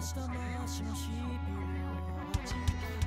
したましまし病